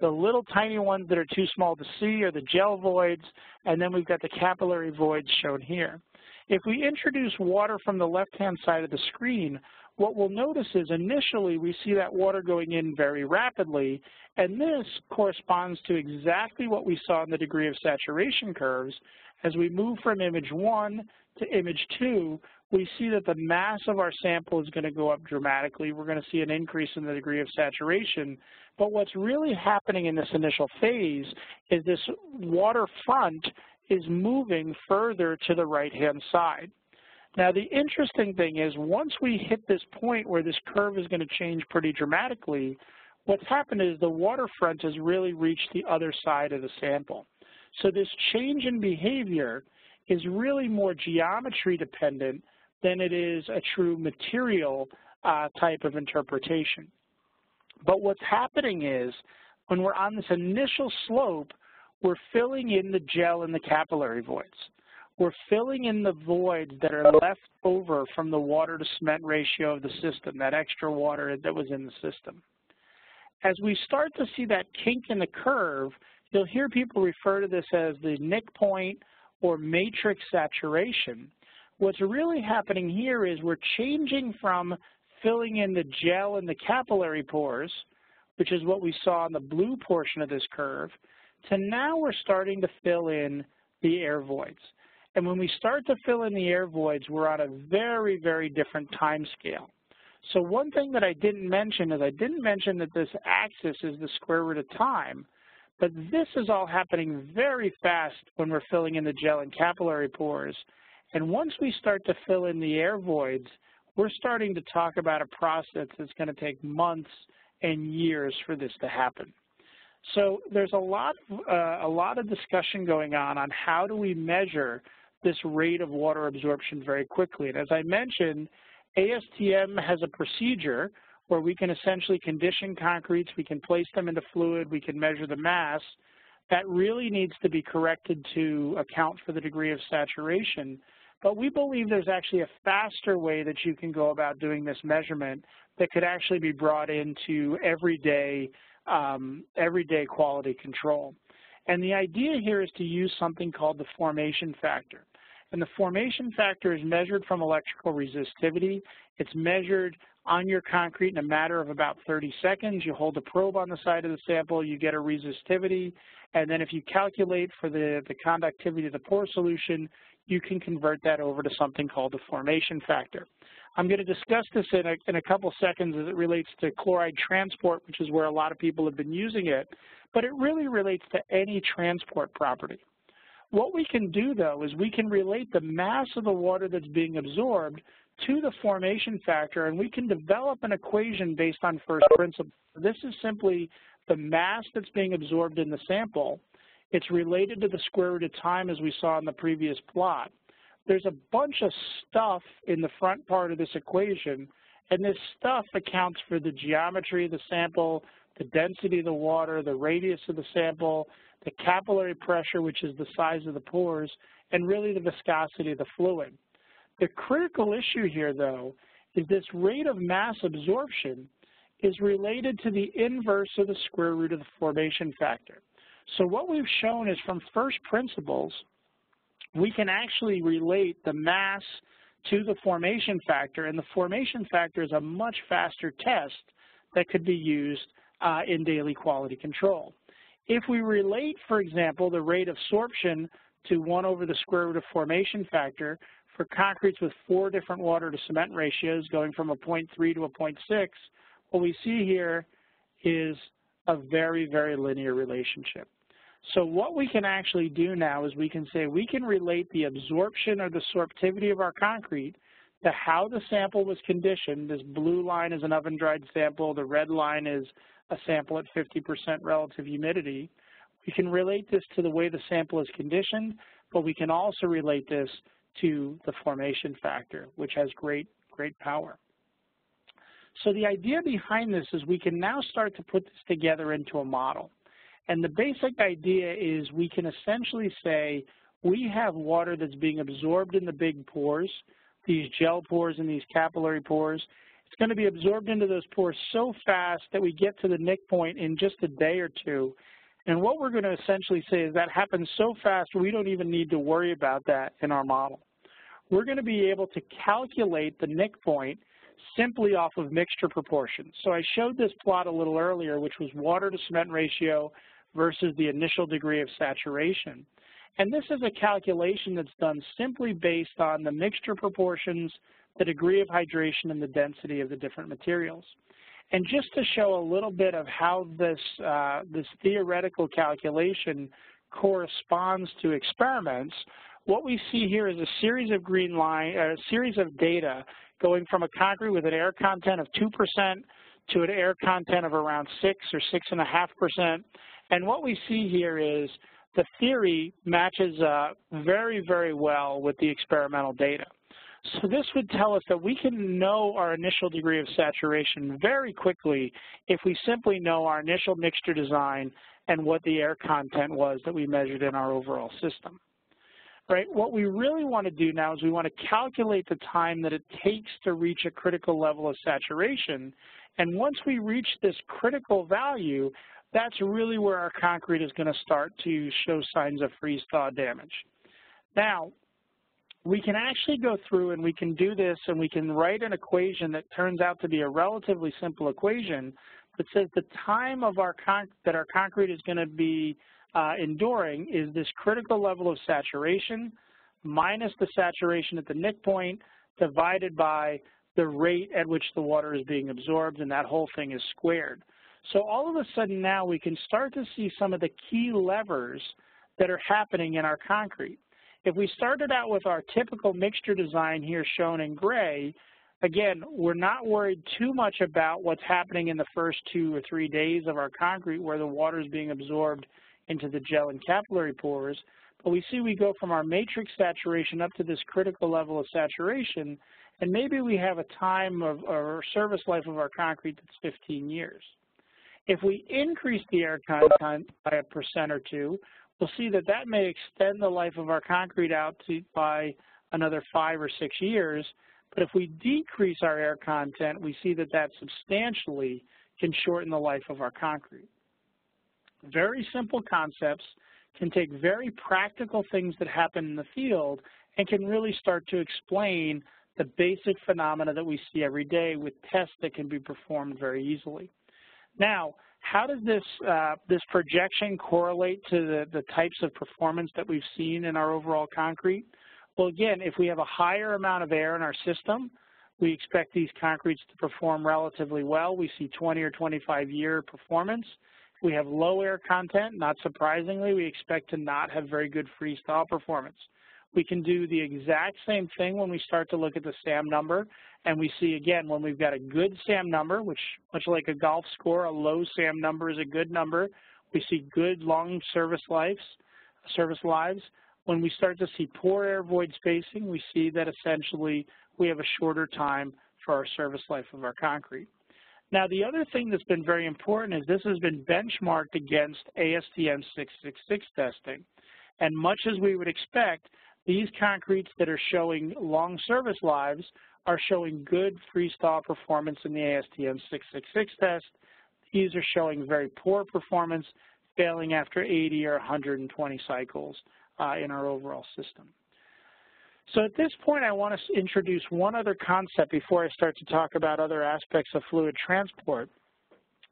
The little tiny ones that are too small to see are the gel voids, and then we've got the capillary voids shown here. If we introduce water from the left-hand side of the screen, what we'll notice is initially we see that water going in very rapidly, and this corresponds to exactly what we saw in the degree of saturation curves. As we move from image one to image two, we see that the mass of our sample is going to go up dramatically. We're going to see an increase in the degree of saturation. But what's really happening in this initial phase is this water front is moving further to the right-hand side. Now the interesting thing is once we hit this point where this curve is going to change pretty dramatically, what's happened is the waterfront has really reached the other side of the sample. So this change in behavior is really more geometry dependent than it is a true material uh, type of interpretation. But what's happening is when we're on this initial slope, we're filling in the gel and the capillary voids. We're filling in the voids that are left over from the water to cement ratio of the system, that extra water that was in the system. As we start to see that kink in the curve, you'll hear people refer to this as the Nick point or matrix saturation. What's really happening here is we're changing from filling in the gel and the capillary pores, which is what we saw in the blue portion of this curve, to now we're starting to fill in the air voids. And when we start to fill in the air voids, we're on a very, very different time scale. So one thing that I didn't mention is I didn't mention that this axis is the square root of time, but this is all happening very fast when we're filling in the gel and capillary pores. And once we start to fill in the air voids, we're starting to talk about a process that's going to take months and years for this to happen. So there's a lot, uh, a lot of discussion going on on how do we measure this rate of water absorption very quickly. And as I mentioned, ASTM has a procedure where we can essentially condition concretes, we can place them into fluid, we can measure the mass. That really needs to be corrected to account for the degree of saturation. But we believe there's actually a faster way that you can go about doing this measurement that could actually be brought into everyday, um, everyday quality control. And the idea here is to use something called the formation factor. And the formation factor is measured from electrical resistivity. It's measured on your concrete in a matter of about 30 seconds. You hold a probe on the side of the sample, you get a resistivity, and then if you calculate for the, the conductivity of the pore solution, you can convert that over to something called the formation factor. I'm going to discuss this in a, in a couple seconds as it relates to chloride transport, which is where a lot of people have been using it, but it really relates to any transport property. What we can do, though, is we can relate the mass of the water that's being absorbed to the formation factor, and we can develop an equation based on first principles. This is simply the mass that's being absorbed in the sample. It's related to the square root of time as we saw in the previous plot. There's a bunch of stuff in the front part of this equation, and this stuff accounts for the geometry of the sample, the density of the water, the radius of the sample, the capillary pressure, which is the size of the pores, and really the viscosity of the fluid. The critical issue here, though, is this rate of mass absorption is related to the inverse of the square root of the formation factor. So what we've shown is from first principles, we can actually relate the mass to the formation factor, and the formation factor is a much faster test that could be used uh, in daily quality control. If we relate, for example, the rate of sorption to 1 over the square root of formation factor for concretes with four different water to cement ratios going from a 0.3 to a 0.6, what we see here is a very, very linear relationship. So what we can actually do now is we can say we can relate the absorption or the sorptivity of our concrete to how the sample was conditioned. This blue line is an oven-dried sample. The red line is a sample at 50% relative humidity. We can relate this to the way the sample is conditioned, but we can also relate this to the formation factor, which has great, great power. So the idea behind this is we can now start to put this together into a model. And the basic idea is we can essentially say we have water that's being absorbed in the big pores, these gel pores and these capillary pores, it's going to be absorbed into those pores so fast that we get to the nick point in just a day or two. And what we're going to essentially say is that happens so fast we don't even need to worry about that in our model. We're going to be able to calculate the nick point simply off of mixture proportions. So I showed this plot a little earlier, which was water to cement ratio versus the initial degree of saturation. And this is a calculation that's done simply based on the mixture proportions the degree of hydration and the density of the different materials. And just to show a little bit of how this, uh, this theoretical calculation corresponds to experiments, what we see here is a series of green line, a series of data going from a concrete with an air content of 2% to an air content of around 6 or 6.5%. And what we see here is the theory matches uh, very, very well with the experimental data. So this would tell us that we can know our initial degree of saturation very quickly if we simply know our initial mixture design and what the air content was that we measured in our overall system. Right, what we really want to do now is we want to calculate the time that it takes to reach a critical level of saturation. And once we reach this critical value, that's really where our concrete is going to start to show signs of freeze-thaw damage. Now, we can actually go through and we can do this and we can write an equation that turns out to be a relatively simple equation that says the time of our that our concrete is going to be uh, enduring is this critical level of saturation minus the saturation at the nick point divided by the rate at which the water is being absorbed, and that whole thing is squared. So all of a sudden now we can start to see some of the key levers that are happening in our concrete. If we started out with our typical mixture design here shown in gray, again, we're not worried too much about what's happening in the first two or three days of our concrete where the water is being absorbed into the gel and capillary pores, but we see we go from our matrix saturation up to this critical level of saturation, and maybe we have a time of or service life of our concrete that's 15 years. If we increase the air content by a percent or two, we'll see that that may extend the life of our concrete out to by another five or six years, but if we decrease our air content, we see that that substantially can shorten the life of our concrete. Very simple concepts can take very practical things that happen in the field and can really start to explain the basic phenomena that we see every day with tests that can be performed very easily. Now, how does this, uh, this projection correlate to the, the types of performance that we've seen in our overall concrete? Well, again, if we have a higher amount of air in our system, we expect these concretes to perform relatively well. We see 20 or 25 year performance. We have low air content, not surprisingly, we expect to not have very good freeze-thaw performance. We can do the exact same thing when we start to look at the SAM number, and we see, again, when we've got a good SAM number, which much like a golf score, a low SAM number is a good number. We see good long service lives, service lives. When we start to see poor air void spacing, we see that essentially we have a shorter time for our service life of our concrete. Now, the other thing that's been very important is this has been benchmarked against ASTM 666 testing. And much as we would expect, these concretes that are showing long service lives are showing good freeze-thaw performance in the ASTM 666 test. These are showing very poor performance, failing after 80 or 120 cycles uh, in our overall system. So at this point, I want to introduce one other concept before I start to talk about other aspects of fluid transport.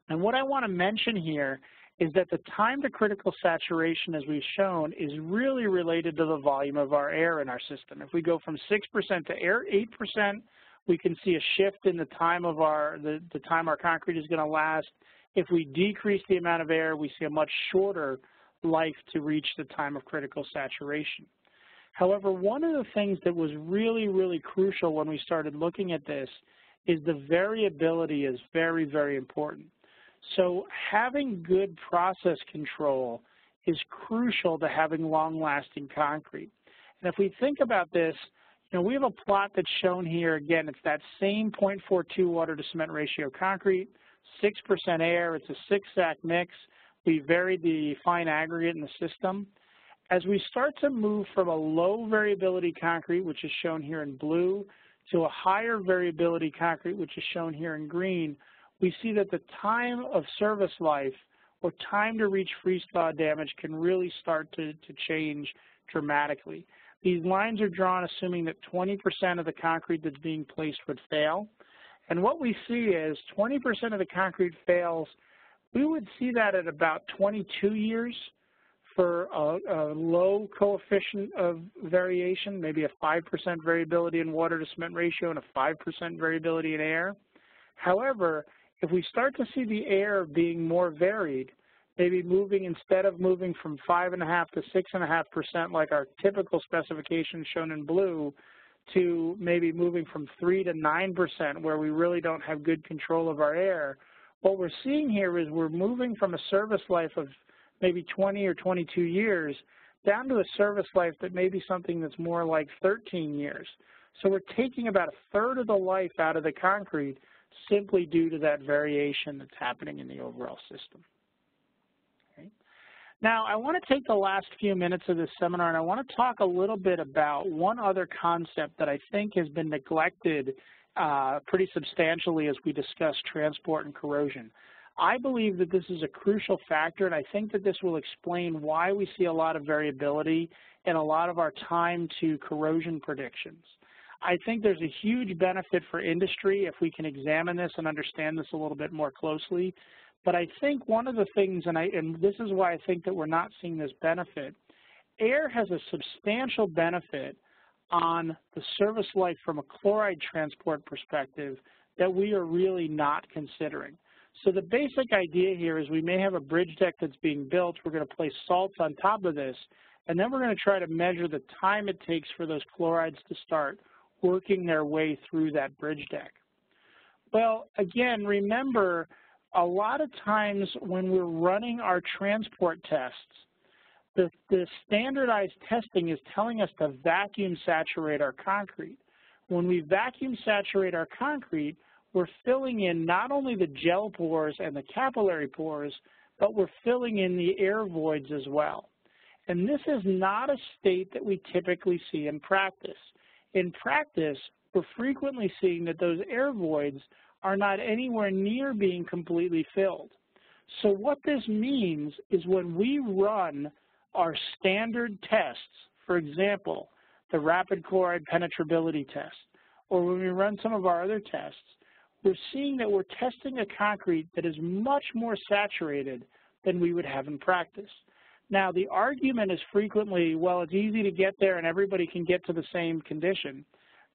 And what I want to mention here is that the time to critical saturation, as we've shown, is really related to the volume of our air in our system. If we go from 6% to air 8%, we can see a shift in the time of our the, the time our concrete is going to last. If we decrease the amount of air, we see a much shorter life to reach the time of critical saturation. However, one of the things that was really, really crucial when we started looking at this is the variability is very, very important. So having good process control is crucial to having long-lasting concrete. And if we think about this, you know, we have a plot that's shown here. Again, it's that same 0.42 water to cement ratio concrete, 6% air. It's a six-sack mix. We varied the fine aggregate in the system. As we start to move from a low variability concrete, which is shown here in blue, to a higher variability concrete, which is shown here in green, we see that the time of service life or time to reach freeze-thaw damage can really start to, to change dramatically. These lines are drawn assuming that 20% of the concrete that's being placed would fail. And what we see is 20% of the concrete fails. We would see that at about 22 years for a, a, low coefficient of variation, maybe a 5% variability in water to cement ratio and a 5% variability in air. However, if we start to see the air being more varied, maybe moving instead of moving from 5.5 to 6.5% like our typical specification shown in blue to maybe moving from 3 to 9% where we really don't have good control of our air, what we're seeing here is we're moving from a service life of maybe 20 or 22 years down to a service life that may be something that's more like 13 years. So we're taking about a third of the life out of the concrete simply due to that variation that's happening in the overall system. Now, I want to take the last few minutes of this seminar and I want to talk a little bit about one other concept that I think has been neglected uh, pretty substantially as we discuss transport and corrosion. I believe that this is a crucial factor, and I think that this will explain why we see a lot of variability in a lot of our time to corrosion predictions. I think there's a huge benefit for industry if we can examine this and understand this a little bit more closely. But I think one of the things, and, I, and this is why I think that we're not seeing this benefit, air has a substantial benefit on the service life from a chloride transport perspective that we are really not considering. So the basic idea here is we may have a bridge deck that's being built. We're going to place salts on top of this, and then we're going to try to measure the time it takes for those chlorides to start working their way through that bridge deck. Well, again, remember, a lot of times when we're running our transport tests, the, the standardized testing is telling us to vacuum saturate our concrete. When we vacuum saturate our concrete, we're filling in not only the gel pores and the capillary pores, but we're filling in the air voids as well. And this is not a state that we typically see in practice. In practice, we're frequently seeing that those air voids are not anywhere near being completely filled. So what this means is when we run our standard tests, for example, the rapid chloride penetrability test, or when we run some of our other tests, we're seeing that we're testing a concrete that is much more saturated than we would have in practice. Now, the argument is frequently, well, it's easy to get there and everybody can get to the same condition.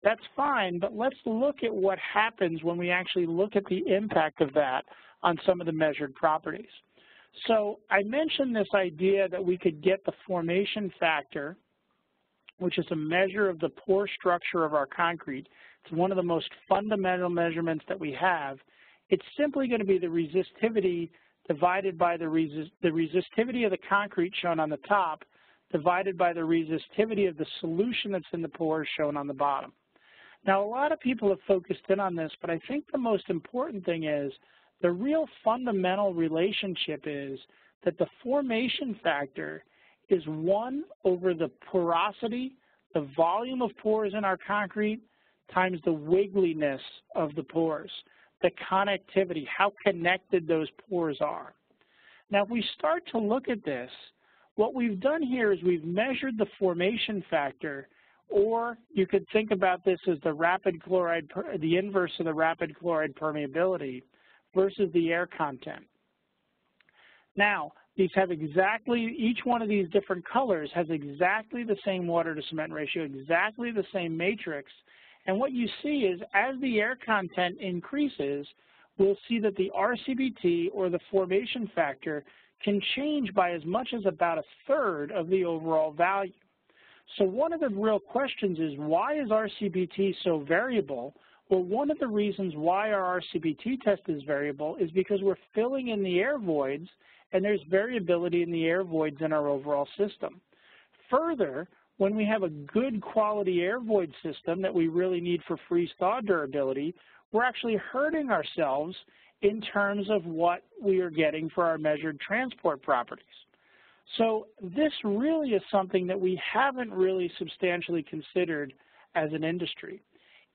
That's fine, but let's look at what happens when we actually look at the impact of that on some of the measured properties. So I mentioned this idea that we could get the formation factor, which is a measure of the pore structure of our concrete. It's one of the most fundamental measurements that we have. It's simply going to be the resistivity divided by the, the resistivity of the concrete shown on the top divided by the resistivity of the solution that's in the pores shown on the bottom. Now, a lot of people have focused in on this, but I think the most important thing is the real fundamental relationship is that the formation factor is 1 over the porosity, the volume of pores in our concrete, times the wiggliness of the pores, the connectivity, how connected those pores are. Now, if we start to look at this, what we've done here is we've measured the formation factor, or you could think about this as the rapid chloride, the inverse of the rapid chloride permeability versus the air content. Now, these have exactly, each one of these different colors has exactly the same water to cement ratio, exactly the same matrix. And what you see is as the air content increases, we'll see that the RCPT or the formation factor can change by as much as about a third of the overall value. So one of the real questions is why is RCPT so variable well, one of the reasons why our RCPT test is variable is because we're filling in the air voids and there's variability in the air voids in our overall system. Further, when we have a good quality air void system that we really need for freeze-thaw durability, we're actually hurting ourselves in terms of what we are getting for our measured transport properties. So this really is something that we haven't really substantially considered as an industry.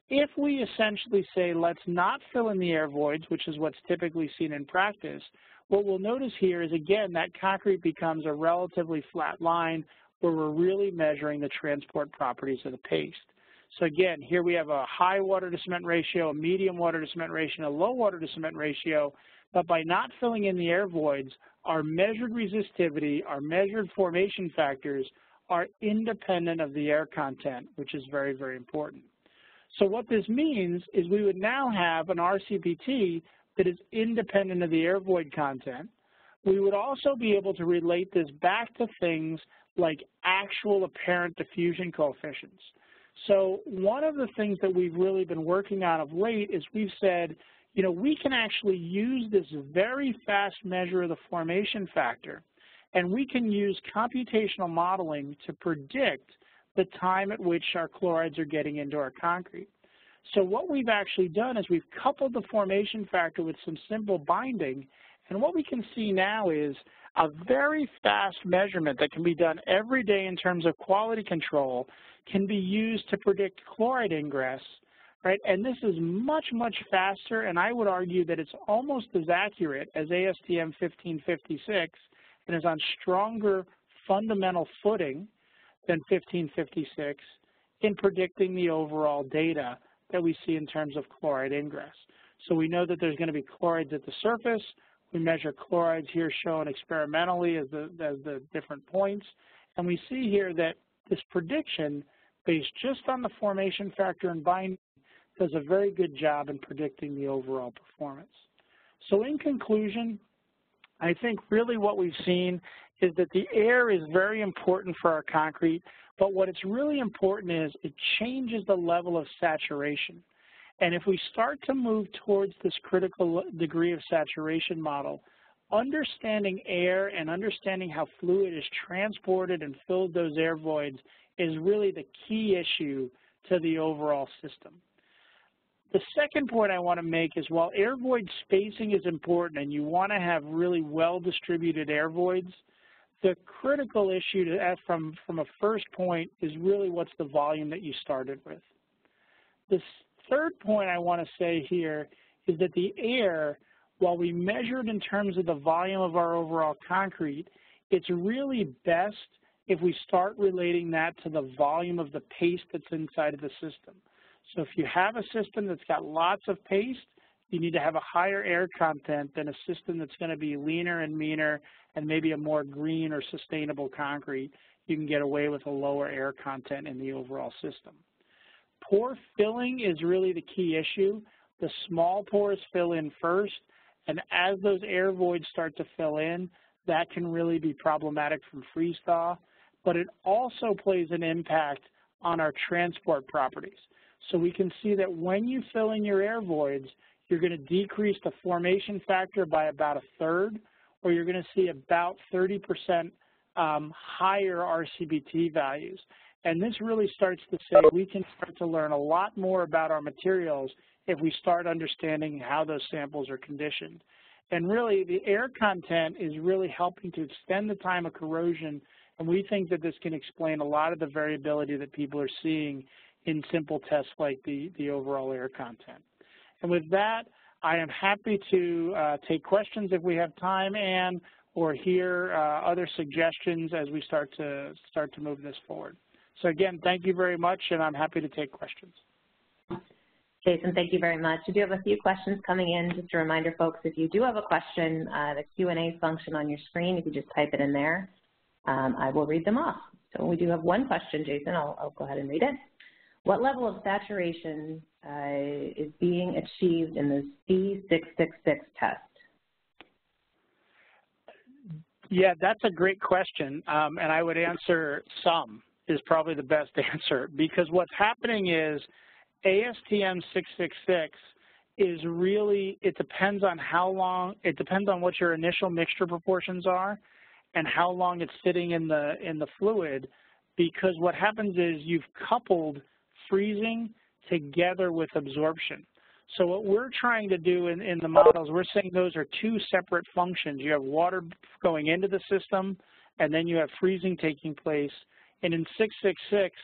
If we essentially say, let's not fill in the air voids, which is what's typically seen in practice, what we'll notice here is, again, that concrete becomes a relatively flat line where we're really measuring the transport properties of the paste. So again, here we have a high water to cement ratio, a medium water to cement ratio, a low water to cement ratio, but by not filling in the air voids, our measured resistivity, our measured formation factors are independent of the air content, which is very, very important. So what this means is we would now have an RCPT that is independent of the air void content. We would also be able to relate this back to things like actual apparent diffusion coefficients. So one of the things that we've really been working on of late is we've said, you know, we can actually use this very fast measure of the formation factor, and we can use computational modeling to predict the time at which our chlorides are getting into our concrete. So what we've actually done is we've coupled the formation factor with some simple binding, and what we can see now is a very fast measurement that can be done every day in terms of quality control can be used to predict chloride ingress, right? And this is much, much faster, and I would argue that it's almost as accurate as ASTM 1556 and is on stronger fundamental footing than 1556 in predicting the overall data that we see in terms of chloride ingress. So we know that there's going to be chlorides at the surface. We measure chlorides here shown experimentally as the, as the different points. And we see here that this prediction, based just on the formation factor and binding, does a very good job in predicting the overall performance. So in conclusion, I think really what we've seen is that the air is very important for our concrete, but what it's really important is it changes the level of saturation. And if we start to move towards this critical degree of saturation model, understanding air and understanding how fluid is transported and filled those air voids is really the key issue to the overall system. The second point I want to make is while air void spacing is important and you want to have really well-distributed air voids, the critical issue to ask from, from a first point is really what's the volume that you started with. The third point I want to say here is that the air, while we measured in terms of the volume of our overall concrete, it's really best if we start relating that to the volume of the paste that's inside of the system. So if you have a system that's got lots of paste, you need to have a higher air content than a system that's going to be leaner and meaner and maybe a more green or sustainable concrete. You can get away with a lower air content in the overall system. Pore filling is really the key issue. The small pores fill in first, and as those air voids start to fill in, that can really be problematic from freeze thaw, but it also plays an impact on our transport properties. So we can see that when you fill in your air voids, you're going to decrease the formation factor by about a third, or you're going to see about 30% um, higher RCPT values. And this really starts to say we can start to learn a lot more about our materials if we start understanding how those samples are conditioned. And really, the air content is really helping to extend the time of corrosion, and we think that this can explain a lot of the variability that people are seeing in simple tests like the, the overall air content. And with that, I am happy to uh, take questions if we have time and or hear uh, other suggestions as we start to start to move this forward. So again, thank you very much, and I'm happy to take questions. Jason, thank you very much. We do have a few questions coming in. Just a reminder, folks, if you do have a question, uh, the Q&A function on your screen, if you just type it in there, um, I will read them off. So we do have one question, Jason. I'll, I'll go ahead and read it. What level of saturation uh, is being achieved in the C666 test? Yeah, that's a great question, um, and I would answer some is probably the best answer because what's happening is ASTM 666 is really, it depends on how long, it depends on what your initial mixture proportions are and how long it's sitting in the, in the fluid because what happens is you've coupled freezing together with absorption. So what we're trying to do in, in the models, we're saying those are two separate functions. You have water going into the system, and then you have freezing taking place. And in 666,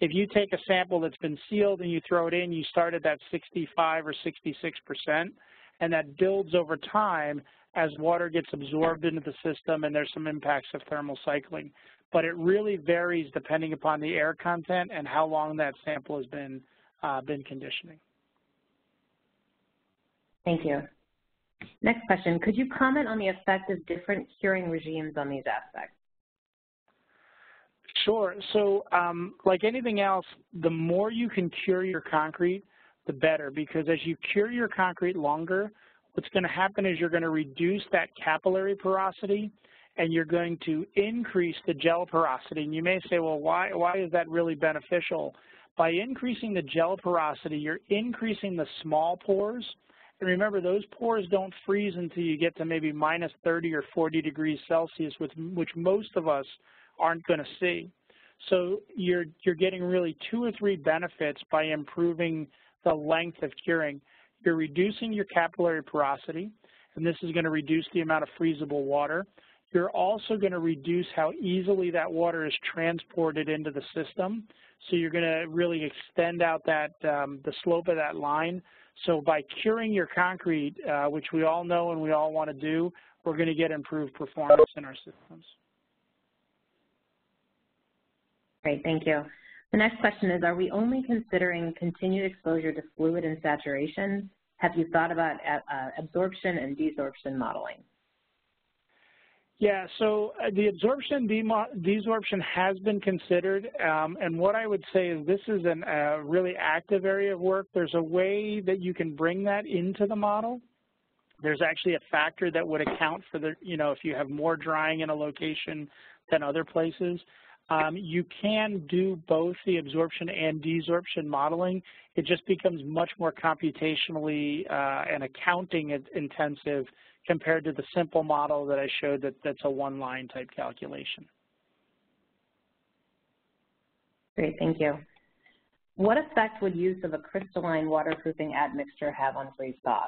if you take a sample that's been sealed and you throw it in, you start at that 65 or 66 percent, and that builds over time as water gets absorbed into the system and there's some impacts of thermal cycling but it really varies depending upon the air content and how long that sample has been, uh, been conditioning. Thank you. Next question, could you comment on the effect of different curing regimes on these aspects? Sure. So um, like anything else, the more you can cure your concrete, the better, because as you cure your concrete longer, what's going to happen is you're going to reduce that capillary porosity and you're going to increase the gel porosity. And you may say, well, why, why is that really beneficial? By increasing the gel porosity, you're increasing the small pores. And remember, those pores don't freeze until you get to maybe minus 30 or 40 degrees Celsius, which, which most of us aren't going to see. So you're, you're getting really two or three benefits by improving the length of curing. You're reducing your capillary porosity, and this is going to reduce the amount of freezable water. You're also going to reduce how easily that water is transported into the system. So you're going to really extend out that um, the slope of that line. So by curing your concrete, uh, which we all know and we all want to do, we're going to get improved performance in our systems. Great, thank you. The next question is, are we only considering continued exposure to fluid and saturation? Have you thought about uh, absorption and desorption modeling? Yeah, so uh, the absorption desorption has been considered, um, and what I would say is this is a uh, really active area of work. There's a way that you can bring that into the model. There's actually a factor that would account for the, you know, if you have more drying in a location than other places. Um, you can do both the absorption and desorption modeling. It just becomes much more computationally uh, and accounting intensive compared to the simple model that I showed that, that's a one-line type calculation. Great, thank you. What effect would use of a crystalline waterproofing admixture have on freeze thaw?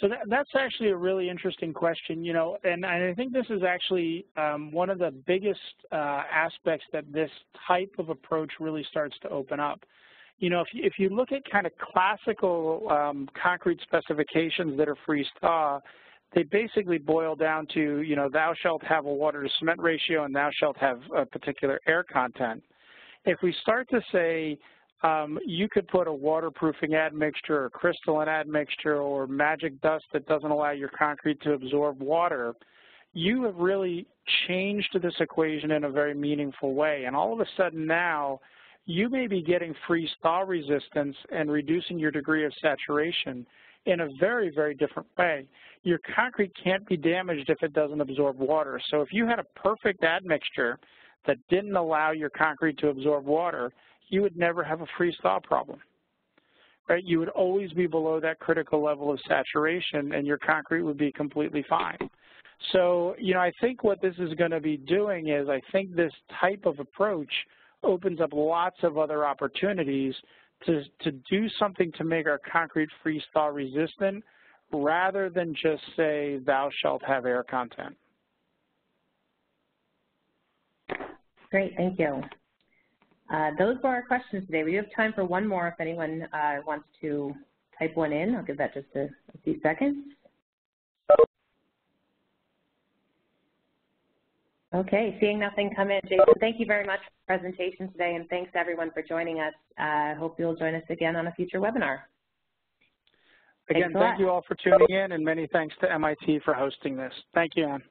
So that, that's actually a really interesting question, you know, and, I think this is actually um, one of the biggest uh, aspects that this type of approach really starts to open up you know, if you, if you look at kind of classical um, concrete specifications that are freeze-thaw, they basically boil down to, you know, thou shalt have a water to cement ratio and thou shalt have a particular air content. If we start to say um, you could put a waterproofing admixture or crystalline admixture or magic dust that doesn't allow your concrete to absorb water, you have really changed this equation in a very meaningful way. And all of a sudden now, you may be getting freeze-thaw resistance and reducing your degree of saturation in a very, very different way. Your concrete can't be damaged if it doesn't absorb water. So if you had a perfect admixture that didn't allow your concrete to absorb water, you would never have a freeze-thaw problem. Right? You would always be below that critical level of saturation and your concrete would be completely fine. So, you know, I think what this is going to be doing is I think this type of approach opens up lots of other opportunities to, to do something to make our concrete freeze-thaw resistant rather than just say, thou shalt have air content. Great, thank you. Uh, those were our questions today. We do have time for one more if anyone uh, wants to type one in. I'll give that just a, a few seconds. Okay, seeing nothing come in. Jason, thank you very much for the presentation today, and thanks everyone for joining us. I uh, hope you'll join us again on a future webinar. Again, thank you all for tuning in, and many thanks to MIT for hosting this. Thank you, Anne.